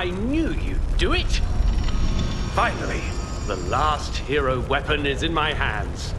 I knew you'd do it. Finally, the last hero weapon is in my hands.